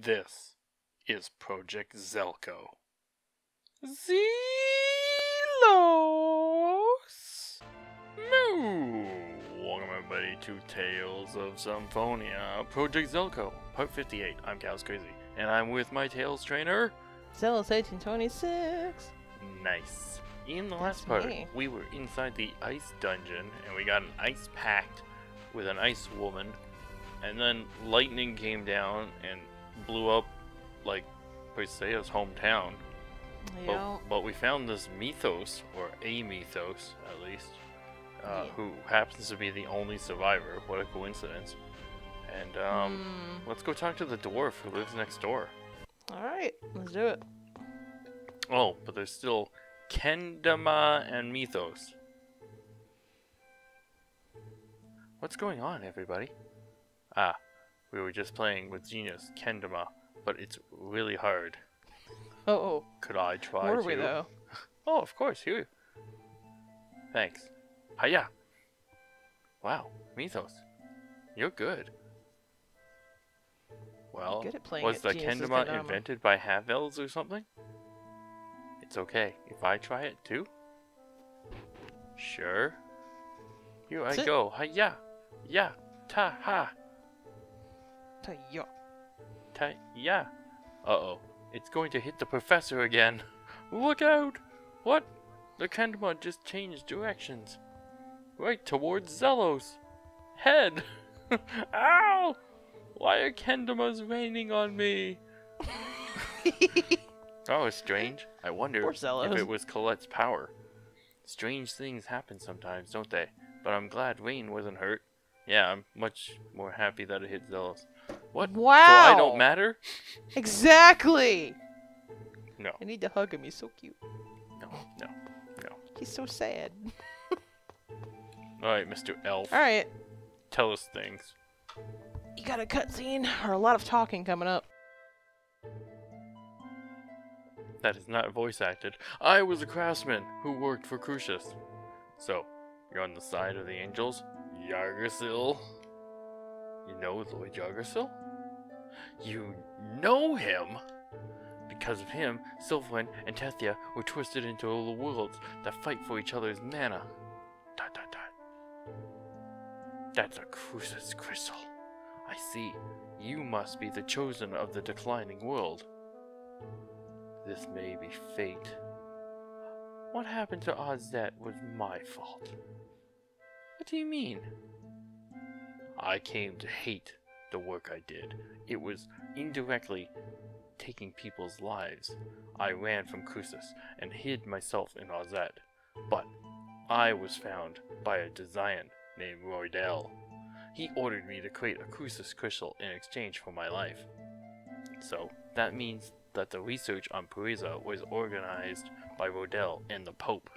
This is Project Zelco. Zelos! Moo! Welcome everybody to Tales of Symphonia, Project Zelco, Part 58. I'm Cows Crazy, and I'm with my Tales trainer. Zelos 1826. Nice. In the That's last part, me. we were inside the ice dungeon, and we got an ice pact with an ice woman, and then lightning came down and blew up, like, Presea's hometown. But, but we found this Mithos, or a Mithos at least, uh, Yeah. who happens to be the only survivor. What a coincidence. And um, let's go talk to the dwarf who lives next door. Alright, let's do it. Oh, but there's still Kendama and Mithos. What's going on, everybody? Ah, we were just playing with Genis Kendama, but it's really hard. Oh, oh. Could I try Were to? we though? Oh, of course, here. Thanks. Hiya. Wow, Mithos. You're good. Well, good at playing was the Kendama Kendama. invented by half-elves or something? It's okay if I try it too. Sure. Here I Sit. go. Hiya. Ya. Ta ha. Ta-ya. Ta yeah. Uh-oh. It's going to hit the professor again. Look out! What? The Kendama just changed directions. Right towards Zelos. Head! Ow! Why are Kendamas raining on me? Oh, that was strange. I wonder if it was Colette's power. Strange things happen sometimes, don't they? But I'm glad Raine wasn't hurt. Yeah, I'm much more happy that it hit Zelos. What? Wow. So I don't matter? Exactly! No, I need to hug him, he's so cute. No, no, no. He's so sad. Alright, Mr. Elf, Alright, tell us things. you got a cutscene or a lot of talking coming up. That is not voice acted. I was a craftsman who worked for Cruxis. So, you're on the side of the angels? Yggdrasill? You know Lloyd Yggdrasill? You know him? Because of him, Sylvan and Tethe'alla were twisted into the worlds that fight for each other's mana. Dot dot dot. That's a Cruxis crystal. I see. You must be the chosen of the declining world. This may be fate. What happened to Ozette was my fault. What do you mean? I came to hate the work I did. It was indirectly taking people's lives. I ran from Cruxis and hid myself in Ozette. But I was found by a Desian named Rodyle. He ordered me to create a Cruxis crystal in exchange for my life. So that means that the research on Presea was organized by Rodyle and the Pope,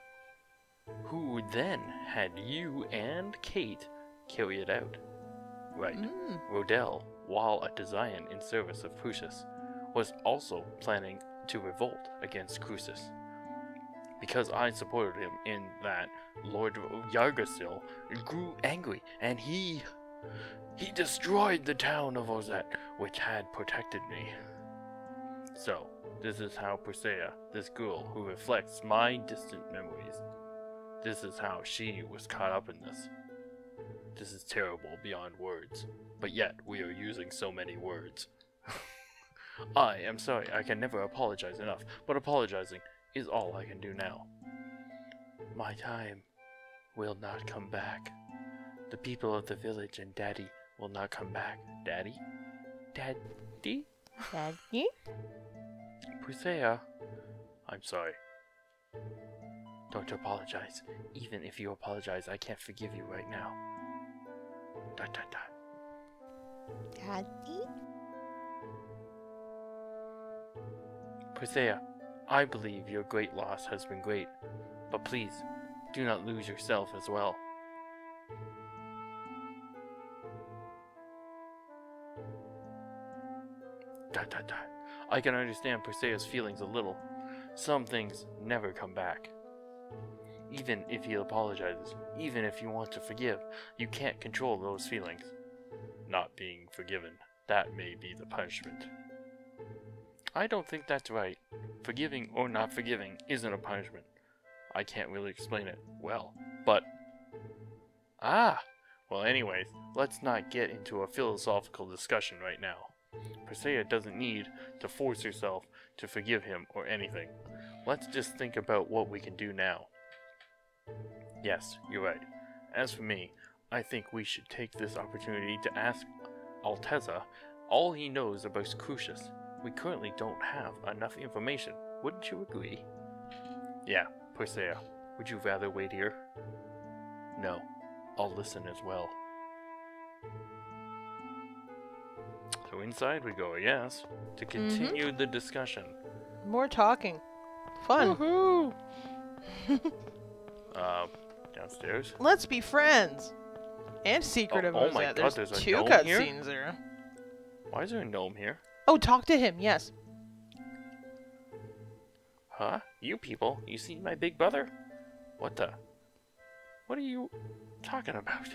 who then had you and Kate carry it out. Right. Mm. Rodyle, while a Desian in service of Cruxis, was also planning to revolt against Cruxis. Because I supported him in that, Lord Yggdrasill grew angry and he. he destroyed the town of Ozette, which had protected me. So, this is how Presea, this girl who reflects my distant memories, this is how she was caught up in this. This is terrible beyond words, but yet we are using so many words. I am sorry, I can never apologize enough, but apologizing is all I can do now. My time will not come back. The people of the village and Daddy will not come back. Daddy? Daddy? Daddy? Presea, I'm sorry. Don't apologize. Even if you apologize, I can't forgive you right now. Dot dot dot. Daddy? Presea, I believe your great loss has been great, but please, do not lose yourself as well. Dot dot dot. I can understand Presea's feelings a little. Some things never come back. Even if he apologizes, even if you want to forgive, you can't control those feelings. Not being forgiven, that may be the punishment. I don't think that's right. Forgiving or not forgiving isn't a punishment. I can't really explain it well, but. Ah! Well, anyways, let's not get into a philosophical discussion right now. Presea doesn't need to force herself to forgive him or anything. Let's just think about what we can do now. Yes, you're right. As for me, I think we should take this opportunity to ask Altessa all he knows about Cruxis. We currently don't have enough information. Wouldn't you agree? Yeah, Presea. Would you rather wait here? No. I'll listen as well. So inside we go, yes, to mm-hmm. continue the discussion. More talking. Fun. Uh, downstairs. Let's be friends. And Secret Oh- of oh my Rosette. God, There's, there's two cutscenes there. Why is there a gnome here? Oh, talk to him. Yes. Huh? You people? You seen my big brother? What the? What are you talking about?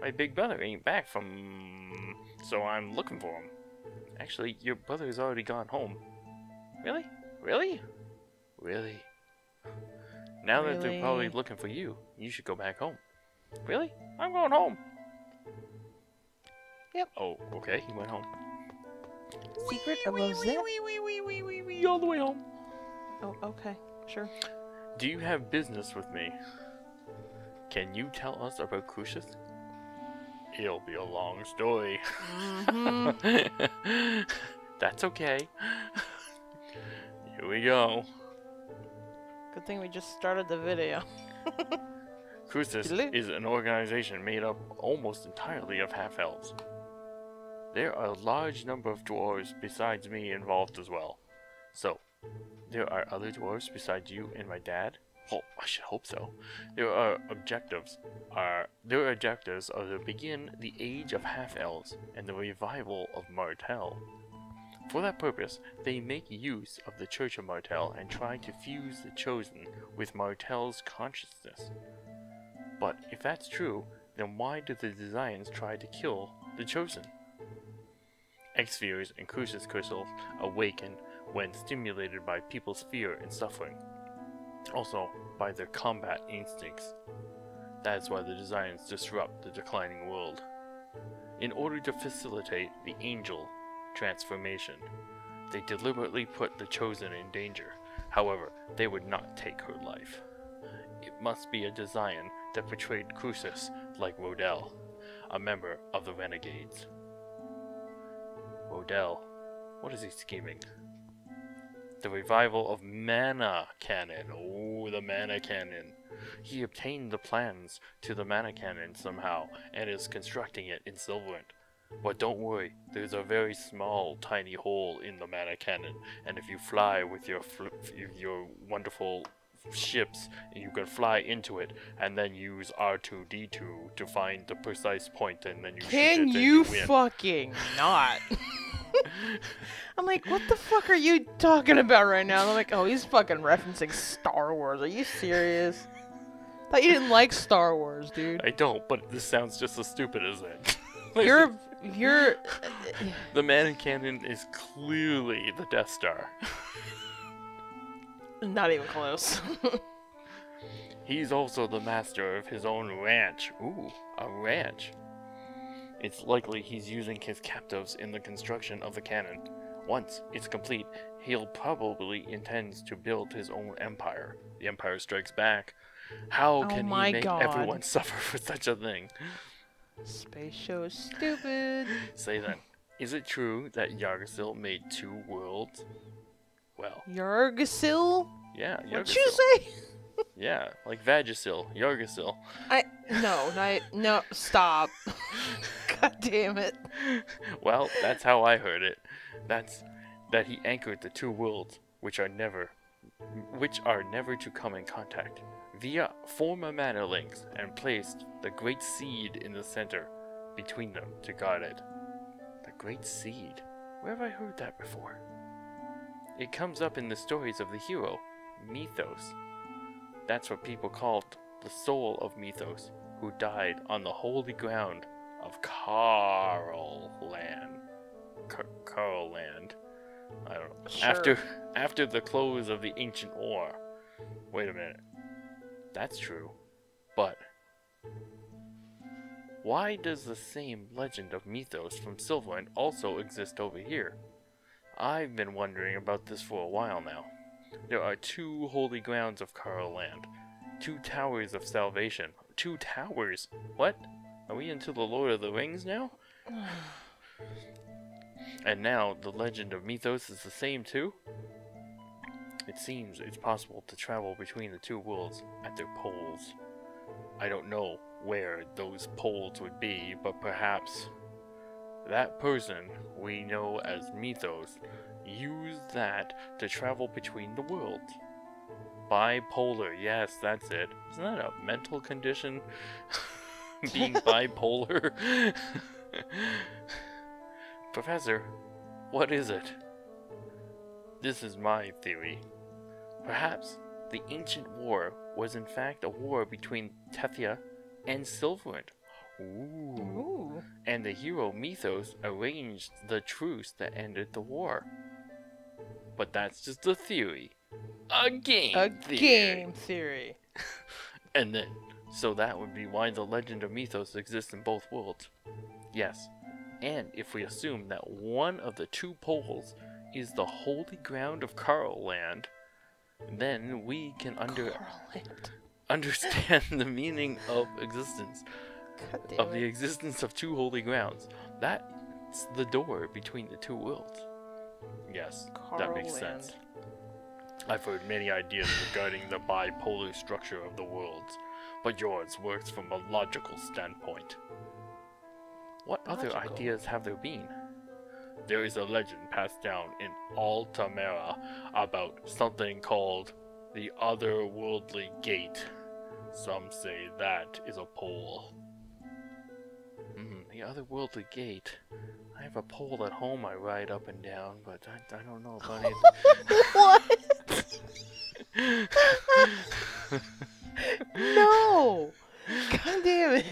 My big brother ain't back from. So I'm looking for him. Actually, your brother's already gone home. Really? Really? Really? Now that they're probably looking for you, you should go back home. Really? I'm going home. Yep. Oh, okay. He went home. Secret of Rosette. All the way home. Oh, okay. Sure. Do you have business with me? Can you tell us about Cruxis? It'll be a long story. Mm-hmm. That's okay. Here we go. Good thing we just started the video. Cruxis Diddly. is an organization made up almost entirely of half-elves. There are a large number of dwarves besides me involved as well. So, there are other dwarves besides you and my dad? Well, I should hope so. There are objectives are their objectives are to begin the age of half-elves and the revival of Martel. For that purpose, they make use of the Church of Martel and try to fuse the Chosen with Martel's consciousness. But if that's true, then why do the Desians try to kill the Chosen? Exspheres and Cruxis crystals awaken when stimulated by people's fear and suffering. Also, by their combat instincts. That is why the Desians disrupt the declining world. In order to facilitate the angel transformation, they deliberately put the Chosen in danger. However, they would not take her life. It must be a Desian that portrayed Cruxis like Rodyle, a member of the Renegades. Rodyle, what is he scheming? The revival of Mana Cannon. Oh, the Mana Cannon. He obtained the plans to the Mana Cannon somehow and is constructing it in Sylvarant. But don't worry, there's a very small, tiny hole in the Mana Cannon, and if you fly with your your wonderful ships, you can fly into it and then use R2D2 to find the precise point, and then you Can you win. fucking not? I'm like, what the fuck are you talking about right now? And I'm like, oh, he's fucking referencing Star Wars. Are you serious? I Thought you didn't like Star Wars, dude. I don't, but this sounds just as stupid as it. You're, you're. the Mana Cannon is clearly the Death Star. Not even close. He's also the master of his own ranch. Ooh, a ranch. It's likely he's using his captives in the construction of the cannon. Once it's complete, he'll probably intends to build his own empire. The Empire Strikes Back. How Oh can my he make God. everyone suffer for such a thing? Space show is stupid. Say then, is it true that Yargasil made two worlds? Well, Yargasil? yeah, What'd you say? Yeah, like Vagisil, Yargasil. I no, not no. Stop. God damn it. Well, that's how I heard it. That's that he anchored the two worlds, which are never, which are never to come in contact, via former mana links, and placed the great seed in the center, between them to guard it. The great seed. Where have I heard that before? It comes up in the stories of the hero, Mithos. That's what people called the soul of Mithos, who died on the holy ground of Carl Land. Car- Kharlan. I don't know. Sure. After after the close of the ancient war. Wait a minute. That's true. But why does the same legend of Mithos from Sylvarant also exist over here? I've been wondering about this for a while now. There are two holy grounds of Kharlan, two towers of salvation. Two towers? What? Are we into the Lord of the Rings now? and now the legend of Mithos is the same too? It seems it's possible to travel between the two worlds at their poles. I don't know where those poles would be, but perhaps that person we know as Mithos used that to travel between the worlds. Bipolar, yes, that's it. Isn't that a mental condition? Being bipolar? Professor, what is it? This is my theory. Perhaps the ancient war was in fact a war between Tethe'alla and Sylvarant. Ooh. Ooh. And the hero Mithos arranged the truce that ended the war. But that's just a theory. A game A theory. game theory. And then, so that would be why the legend of Mithos exists in both worlds. Yes. And if we assume that one of the two poles is the holy ground of Kharlan, then we can under understand the meaning of existence of the existence of two holy grounds. That's the door between the two worlds. Yes, that makes sense. I've heard many ideas regarding the bipolar structure of the worlds, but yours works from a logical standpoint. What other ideas have there been? There is a legend passed down in Altamira about something called the Otherworldly Gate. Some say that is a pole. Hmm, the Otherworldly Gate. I have a pole at home I ride up and down, but I, I don't know about it. what? no. God damn it.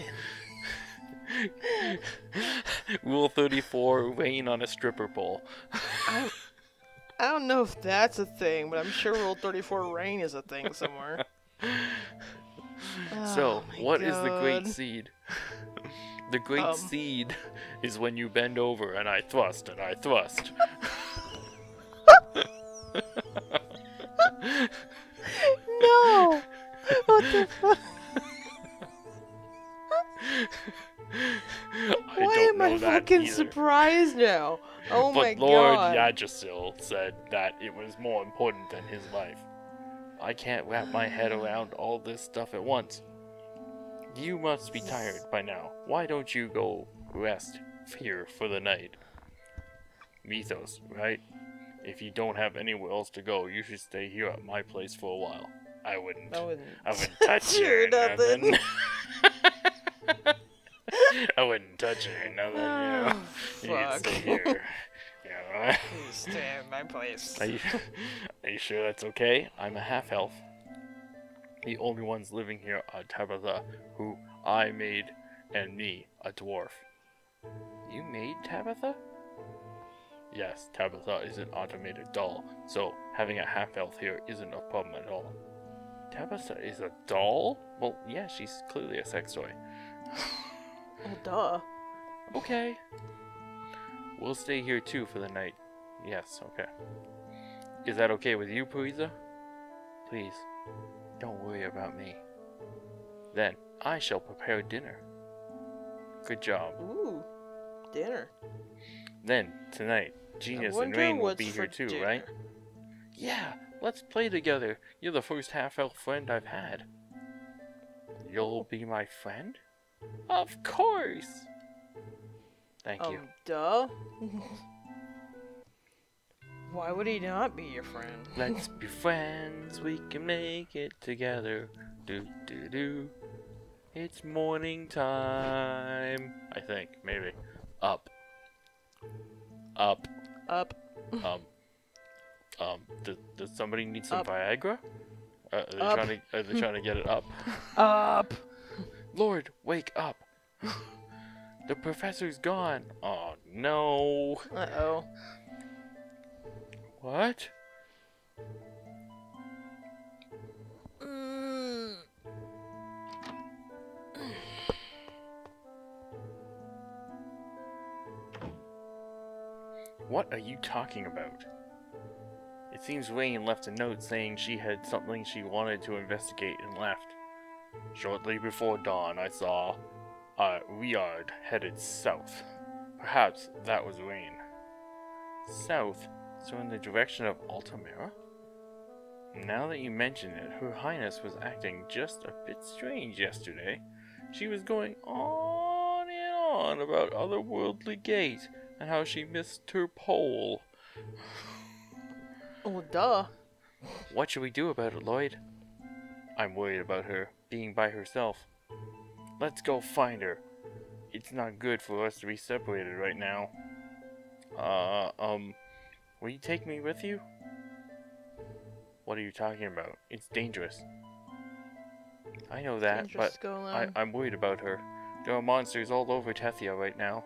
Rule 34 Raine on a stripper pole. I, I don't know if that's a thing, but I'm sure Rule 34 Raine is a thing somewhere. so, Oh what is the great seed? the great Um. seed is when you bend over and I thrust and I thrust. No. What the fuck? Fucking either. surprised now? Oh but my Lord god. Yggdrasil said that it was more important than his life. I can't wrap my head around all this stuff at once. You must be tired by now. Why don't you go rest here for the night? Mithos, right? If you don't have anywhere else to go, you should stay here at my place for a while. I wouldn't. I wouldn't. I wouldn't touch you Sure or nothing. nothing. I wouldn't touch you No, nothing. You know? Oh, You can stay fuck. here. You know? Please stay at my place. Are you, are you sure that's okay? I'm a half elf. The only ones living here are Tabatha, who I made, and me, a dwarf. You made Tabatha? Yes, Tabatha is an automated doll, so having a half elf here isn't a problem at all. Tabatha is a doll? Well, yeah, she's clearly a sex toy. Oh, duh. Okay. We'll stay here too for the night. Yes, okay. Is that okay with you, Presea? Please, don't worry about me. Then I shall prepare dinner. Good job. Ooh, dinner. Then, tonight, Genis and Raine will be here too, dinner. right? Yeah, let's play together. You're the first half elf friend I've had. You'll be my friend? Of course! Thank you. Um, duh. Why would he not be your friend? Let's be friends, we can make it together. Do do do. It's morning time. I think, maybe. Up. Up. Up. Um. Um. Does, does somebody need some Up. Viagra? Uh, are they Up. trying to? Are they trying to get it up? Up. Lord, wake up! the professor's gone. Oh no. Uh oh. What? Mm. What are you talking about? It seems Raine left a note saying she had something she wanted to investigate and left. Shortly before dawn, I saw a Weird headed south. Perhaps that was Raine. South? So in the direction of Altamira? Now that you mention it, Her Highness was acting just a bit strange yesterday. She was going on and on about otherworldly gate and how she missed her pole. Oh, duh. What should we do about it, Lloyd? I'm worried about her being by herself. Let's go find her. It's not good for us to be separated right now. Uh, um, will you take me with you? What are you talking about? It's dangerous. I know that, Dangerous but I, I'm worried about her. There are monsters all over Tethe'alla right now.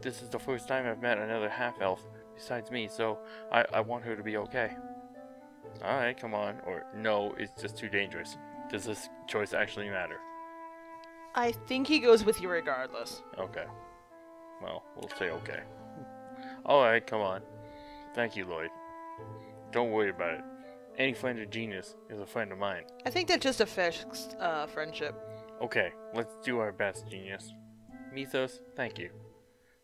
This is the first time I've met another half-elf besides me, so I, I want her to be okay. Alright, come on. Or, no, it's just too dangerous. Does this choice actually matter? I think he goes with you regardless. Okay. Well, we'll say okay. Alright, come on. Thank you, Lloyd. Don't worry about it. Any friend of Genis is a friend of mine. I think that's just a fixed uh, friendship. Okay, let's do our best, Genis. Mithos, thank you.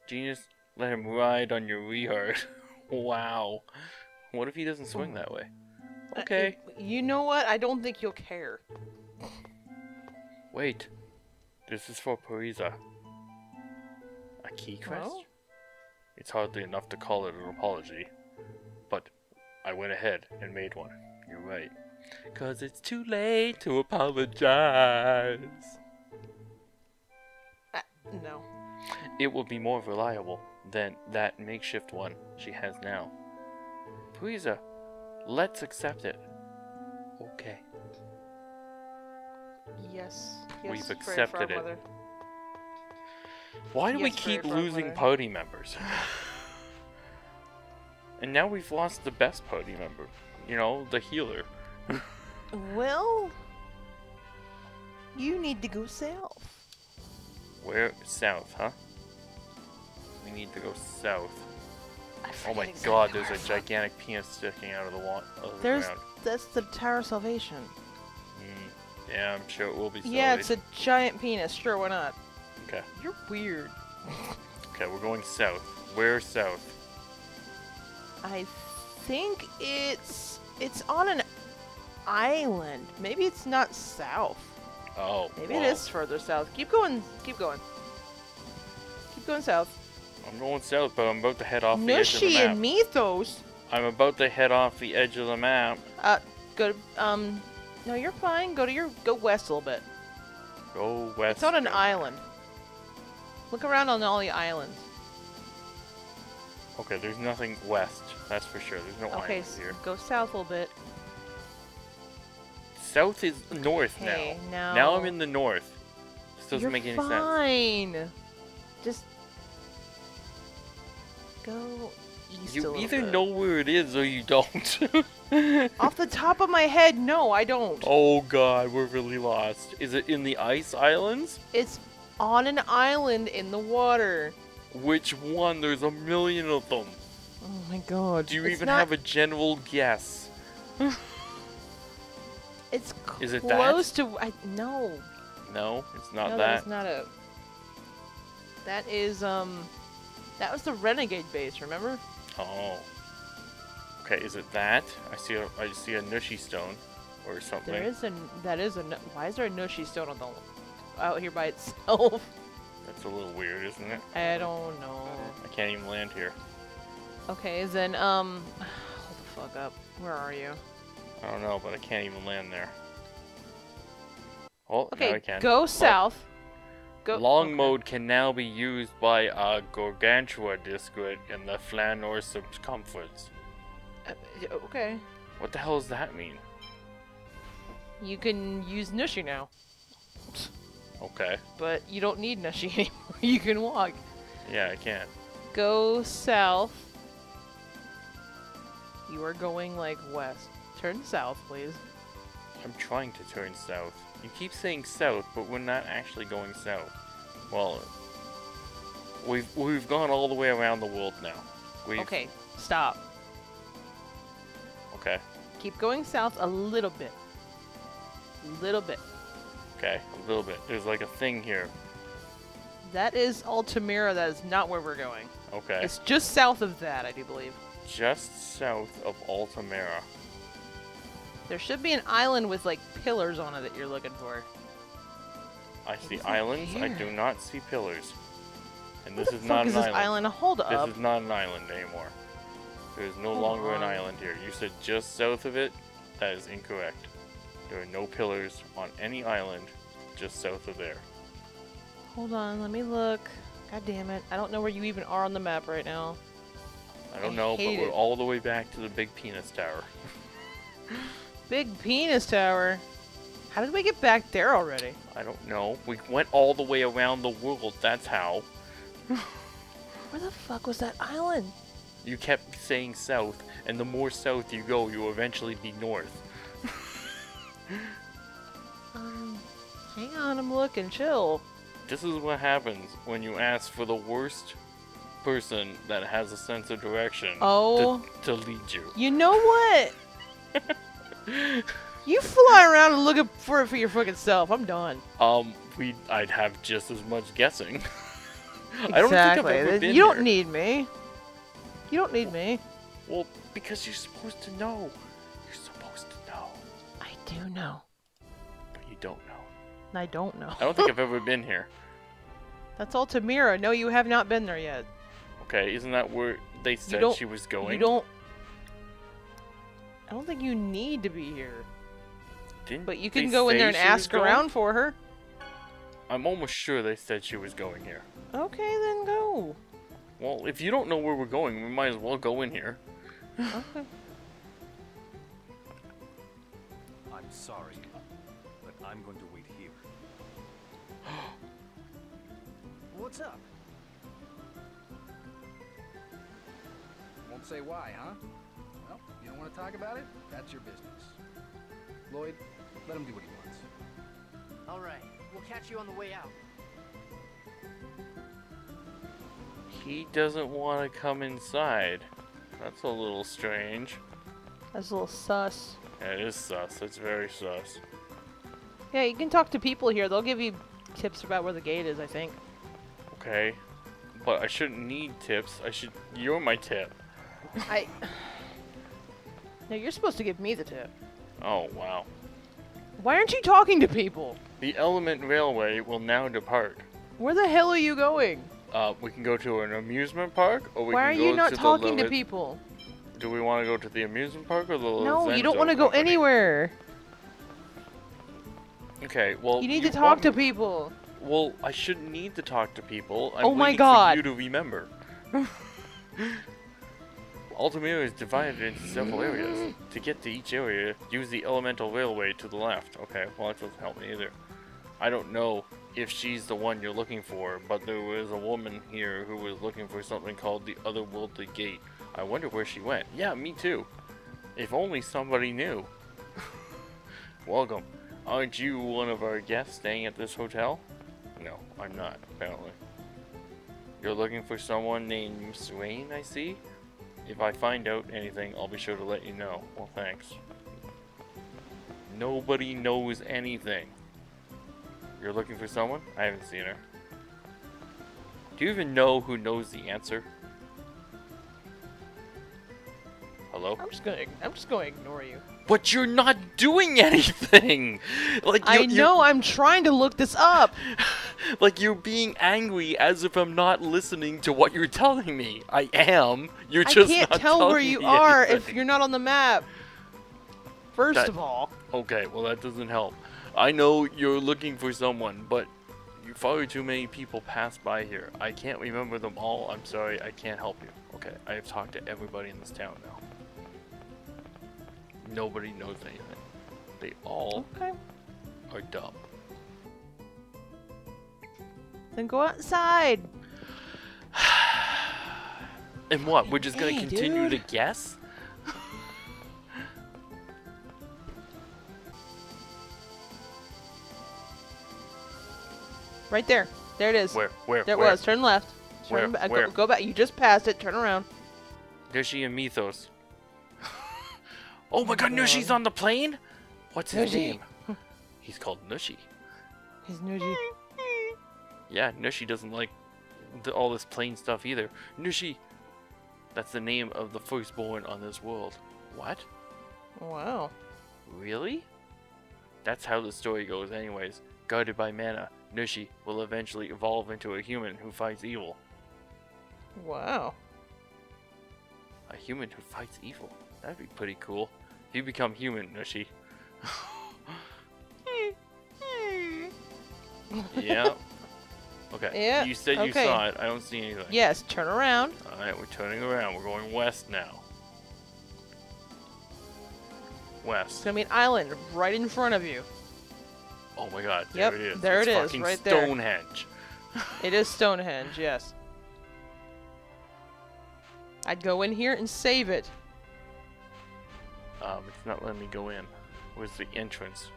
Genis, let him ride on your Rheaird. wow. What if he doesn't swing that way? Uh, Okay. you know what? I don't think you'll care. Wait. This is for Presea. A Key Crest? It's hardly enough to call it an apology. But I went ahead and made one. You're right. Cause it's too late to apologize. Uh, no. It will be more reliable than that makeshift one she has now. Presea, let's accept it. Okay. Yes. We've yes, pray for accepted it. mother. Why do we Yes, very keep losing party members? and now we've lost the best party member. You know, the healer. Well, you need to go south. Where? South, huh? We need to go south. Oh my exactly god, there's where a I'm from. gigantic penis sticking out of the, wa- of the There's ground. that's the Tower of Salvation. Yeah, I'm sure it will be Yeah, it's a giant penis. Sure, why not? Okay. You're weird. Okay, we're going south. Where south? I think it's it's on an island. Maybe it's not south. Oh, Maybe it is further south. Keep going. Keep going. Keep going south. I'm going south, but I'm about to head off the edge of the Noishe map. and Mithos. I'm about to head off the edge of the map. Uh, go to um. No, you're fine. Go to your go west a little bit. Go west. It's on an island. Look around on all the islands. Okay, there's nothing west. That's for sure. There's no Okay, islands here. go south a little bit. South is north Okay, now. now. Now I'm in the north. This doesn't You're make any sense. fine. Just go east You either bit. know where it is or you don't. Off the top of my head, no, I don't. oh god, we're really lost. Is it in the ice islands? It's on an island in the water. Which one? There's a million of them. Oh my god. Do you it's even not, have a general guess? It's Is it that? close to. I no. No, it's not no, that. that's not a. That is um. That was the renegade base. Remember? Oh. Okay, is it that? I see a I see a Noishe stone or something. There is a. That is a. Why is there a Noishe stone on the out here by itself? That's a little weird, isn't it? I don't know. I can't even land here. Okay, then um. Hold the fuck up. Where are you? I don't know, but I can't even land there. Oh, now I Okay, can. go south. Go. Long okay. mode can now be used by a Gargantua discret in the Flanor circumference. Uh, okay. What the hell does that mean? You can use Noishe now, Okay. but you don't need Noishe anymore. you can walk. Yeah, I can. Go south. You are going like west. Turn south, please. I'm trying to turn south. You keep saying south, but we're not actually going south. Well, we've we've gone all the way around the world now. We've, Okay, stop. Okay. Keep going south a little bit. A little bit. Okay. A little bit. There's like a thing here. That is Altamira. That is not where we're going. Okay. It's just south of that, I do believe. just south of Altamira. There should be an island with like pillars on it that you're looking for. I see islands. I do not see pillars. And What this is not is an this island. island? Hold This up. is not an island anymore. There is no Hold longer an island here. You said just south of it. That is incorrect. There are no pillars on any island just south of there. Hold on, let me look. God damn it. I don't know where you even are on the map right now. I don't I know, but we're it. all the way back to the big penis tower. Big penis tower. How did we get back there already? I don't know. We went all the way around the world. That's how. Where the fuck was that island? You kept saying south, and the more south you go, you'll eventually be north. Um, hang on, I'm looking. Chill. This is what happens when you ask for the worst person that has a sense of direction Oh. to, to lead you. You know what? you fly around and look for it for your fucking self. I'm done. Um, we I'd have just as much guessing. I don't think I've Exactly. ever been you don't here. need me. You don't need me. Well, because you're supposed to know. You're supposed to know, I do know. but you don't know. I don't know. I don't think I've ever been here. That's Altamira. No, you have not been there yet. Okay, isn't that where they said she was going? You don't. I don't think you need to be here. Didn't But you can go in there and ask around for her. I'm almost sure they said she was going here. Okay, then go. Well, if you don't know where we're going, we might as well go in here. Okay. I'm sorry, but I'm going to wait here. What's up? Won't say why, huh? Well, you don't want to talk about it? That's your business. Lloyd, let him do what he wants. All right, we'll catch you on the way out. He doesn't want to come inside. That's a little strange. That's a little sus. Yeah, it is sus. It's very sus. Yeah, you can talk to people here. They'll give you tips about where the gate is, I think. Okay. But I shouldn't need tips. I should. You're my tip. I. No, you're supposed to give me the tip. Oh, wow. Why aren't you talking to people? The Element Railway will now depart. Where the hell are you going? Uh, we can go to an amusement park, or we Why are can go you not to talking to people? Do we want to go to the amusement park or the No, you don't want to go anywhere. Okay, well. You need to talk to people. Well, I shouldn't need to talk to people. I'm Oh my God. You to remember. Altamira is divided into several areas. To get to each area, use the elemental railway to the left. Okay, well that doesn't help me either. I don't know if she's the one you're looking for, but there was a woman here who was looking for something called the Otherworldly Gate. I wonder where she went. Yeah, me too. If only somebody knew. Welcome. Aren't you one of our guests staying at this hotel? No, I'm not, apparently. You're looking for someone named Swain, I see? If I find out anything, I'll be sure to let you know. Well, thanks. Nobody knows anything. You're looking for someone? I haven't seen her. Do you even know who knows the answer? Hello? I'm just gonna. I'm just gonna ignore you. But you're not doing anything! Like I know. I'm trying to look this up. like you're being angry as if I'm not listening to what you're telling me. I am. You're just I can't tell where you are if you're not on the map. First That- of all, Okay, well that doesn't help. I know you're looking for someone, but you far too many people pass by here. I can't remember them all. I'm sorry, I can't help you. Okay, I have talked to everybody in this town now. Nobody knows anything. They all okay. are dumb. Then go outside. and what? We're just gonna hey, continue dude. to guess? right there. There it is. Where? Where? There where? it was. Turn left. Turn where? Back. Where? Go, go back. You just passed it. Turn around. Noishe and Mithos. oh my god, Noishe's on the plane? What's his name? He's called Noishe. He's Noishe. Yeah, Noishe doesn't like the, all this plain stuff either. Noishe! That's the name of the firstborn on this world. What? Wow. Really? That's how the story goes, anyways. Guarded by mana, Noishe will eventually evolve into a human who fights evil. Wow. A human who fights evil. That'd be pretty cool. If you become human, Noishe. yeah. Okay. Yeah, You said you okay. saw it. I don't see anything. Yes. Turn around. Alright, we're turning around. We're going west now. It's West. gonna be an island right in front of you. Oh my god, there Yep, it is. there it's it is, right there. Stonehenge. It is Stonehenge. Yes. I'd go in here and save it. Um, it's not letting me go in. Where's the entrance?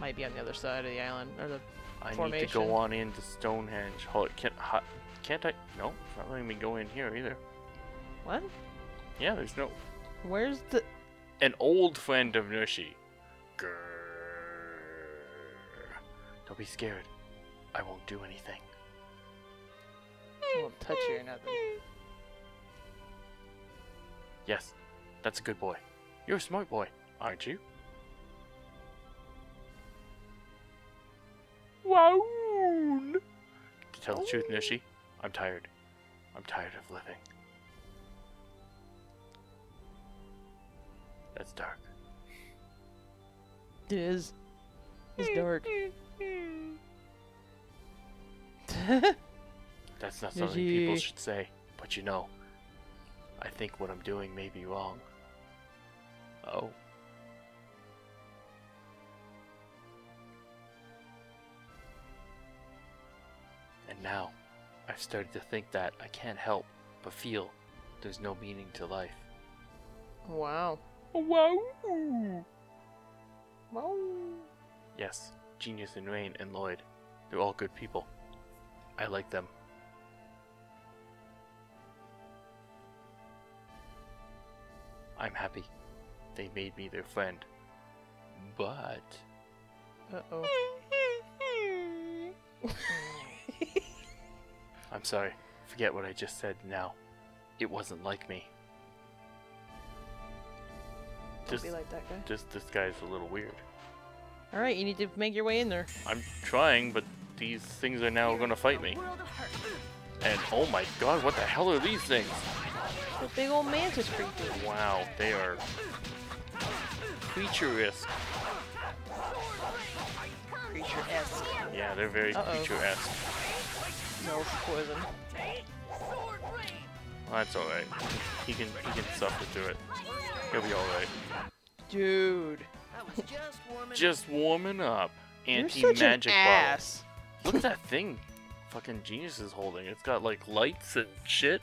Might be on the other side of the island or the. I need to go on into Stonehenge. Hold it. Can't, ha, can't I? No, it's not letting me go in here either. What? Yeah, there's no. Where's the? An old friend of Noishe. Grrr. Don't be scared. I won't do anything. I won't touch you or nothing. Yes, that's a good boy. You're a smart boy, aren't you? Wow! To tell the truth, Noishe, I'm tired. I'm tired of living. That's dark. It is. It's dark. That's not something people should say, but you know, I think what I'm doing may be wrong. Oh. I've started to think that I can't help but feel there's no meaning to life. wow. Wow! Wow. Yes, Genis and Raine and Lloyd. They're all good people. I like them. I'm happy. They made me their friend. But Uh oh. I'm sorry. Forget what I just said now. It wasn't like me. Don't Just, be like that guy. just this guy's a little weird. All right, you need to make your way in there. I'm trying, but these things are now gonna fight me. And oh my god, what the hell are these things? The big old mantis creature. Wow, they are creature-esque. Creature-esque. Yeah, they're very Uh-oh. creature-esque. Smells poison. That's alright. He can he can suffer through it. He'll be alright. Dude. Just warming up. Anti-magic bottle. ass. Look at that thing. Fucking Genis is holding. It's got like lights and shit.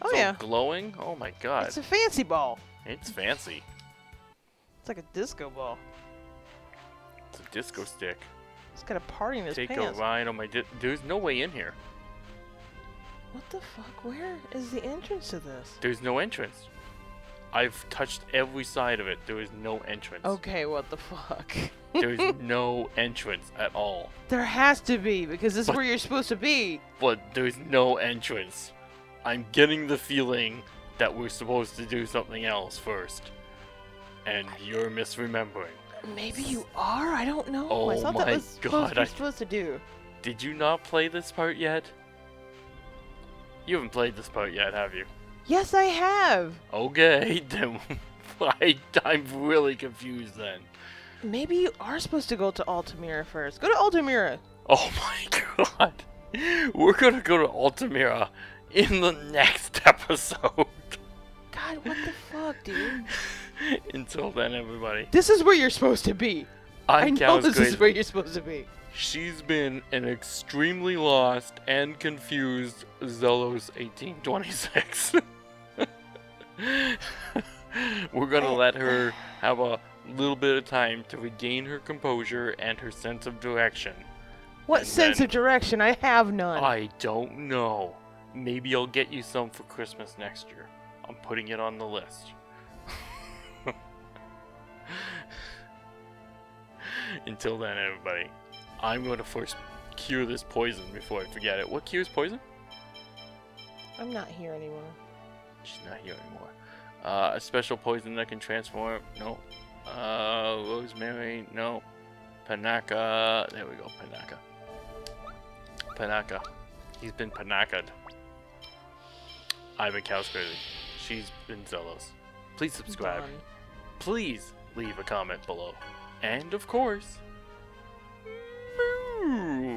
Oh It's yeah. glowing. Oh my god. It's a fancy ball. It's fancy. It's like a disco ball. It's a disco stick. It's got a party in his Take pants. a ride on my. There's no way in here. What the fuck? Where is the entrance to this? There's no entrance. I've touched every side of it. There is no entrance. Okay, what the fuck? There's no entrance at all. there has to be because this is where you're supposed to be. But there's no entrance. I'm getting the feeling that we're supposed to do something else first. And you're misremembering. Maybe you are. I don't know. I Oh thought my that was God, to be I- supposed to do. Did you not play this part yet? You haven't played this part yet, have you? Yes, I have. Okay, then I, I'm really confused then. Maybe you are supposed to go to Altamira first. Go to Altamira. Oh my god. We're gonna go to Altamira in the next episode. God, what the fuck, dude? Until then, everybody. This is where you're supposed to be. I I'm know Cows this is where you're supposed to be. She's been an extremely lost and confused Zelos 1826. We're gonna let her have a little bit of time to regain her composure and her sense of direction. What And sense then- of direction? I have none. I don't know. Maybe I'll get you some for Christmas next year. I'm putting it on the list. Until then, everybody, I'm going to first cure this poison before I forget it. What cures poison? I'm not here anymore. She's not here anymore. Uh, a special poison that can transform. No. Uh, rosemary. No. Panaka. There we go. Panaka. Panaka. He's been panaka'd. I've been Cows Crazy. She's been Zelos. Please subscribe. Please leave a comment below. And of course, moo.